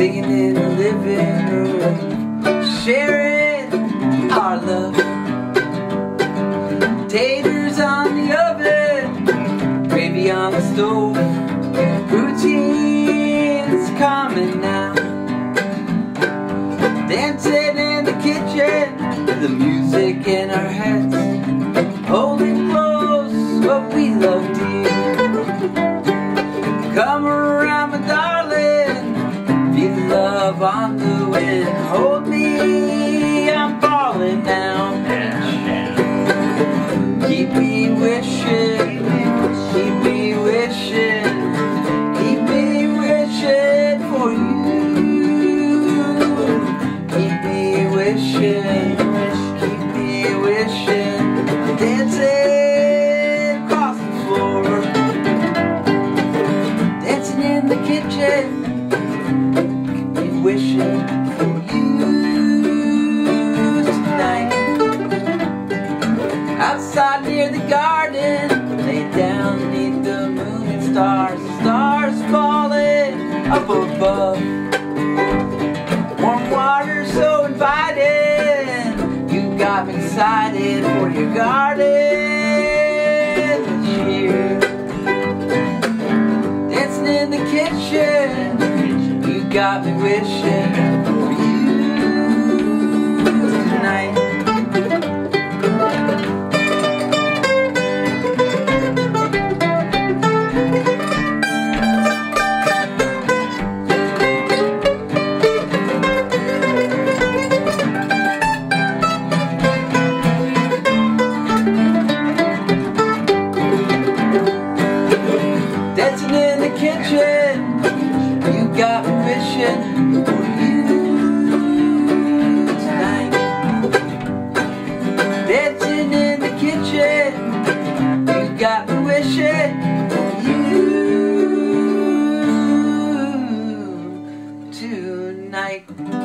singing in the living room, sharing our love. Taters on the oven, gravy on the stove. Routine's coming now. Dancing in the kitchen, the music in our heads. Holding close what we love dear. Come around. Wishing for you tonight. Outside near the garden, lay down beneath the moon and stars, stars falling up above. Warm water so inviting, you got me excited for your garden this year. Dancing in the kitchen, got me wishing for you tonight. Dancing in the kitchen, you got for you tonight.